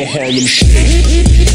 a Harlem Shake.